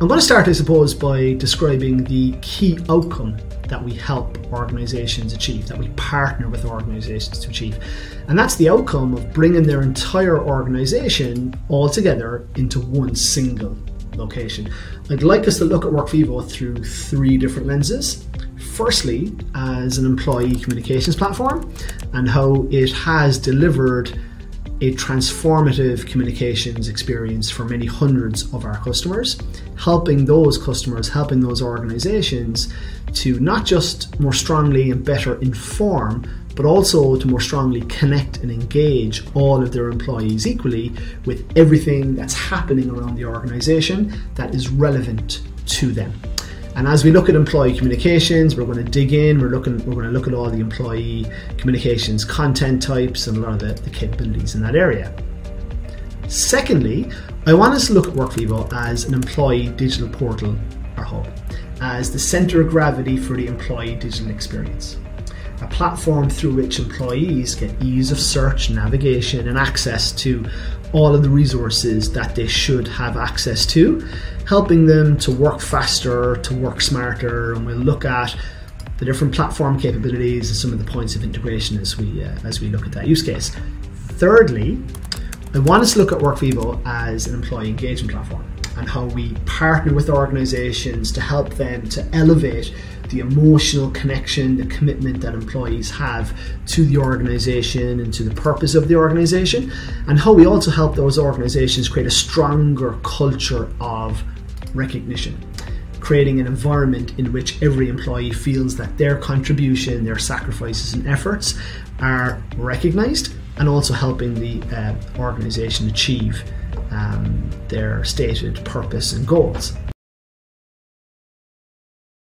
I'm going to start, I suppose, by describing the key outcome that we help organizations achieve, that we partner with organizations to achieve. And that's the outcome of bringing their entire organization all together into one single location. I'd like us to look at WorkVivo through three different lenses. Firstly, as an employee communications platform and how it has delivered a transformative communications experience for many hundreds of our customers, helping those customers, helping those organizations to not just more strongly and better inform, but also to more strongly connect and engage all of their employees equally with everything that's happening around the organization that is relevant to them. And as we look at employee communications, we're going to dig in. We're looking. We're going to look at all the employee communications content types and a lot of the, the capabilities in that area. Secondly, I want us to look at WorkVivo as an employee digital portal or hub, as the center of gravity for the employee digital experience. A platform through which employees get ease of search, navigation, and access to all of the resources that they should have access to, helping them to work faster, to work smarter, and we'll look at the different platform capabilities and some of the points of integration as we uh, as we look at that use case. Thirdly, I want us to look at WorkVivo as an employee engagement platform and how we partner with organizations to help them to elevate the emotional connection, the commitment that employees have to the organization and to the purpose of the organization, and how we also help those organizations create a stronger culture of recognition. Creating an environment in which every employee feels that their contribution, their sacrifices, and efforts are recognized, and also helping the uh, organization achieve um, their stated purpose and goals.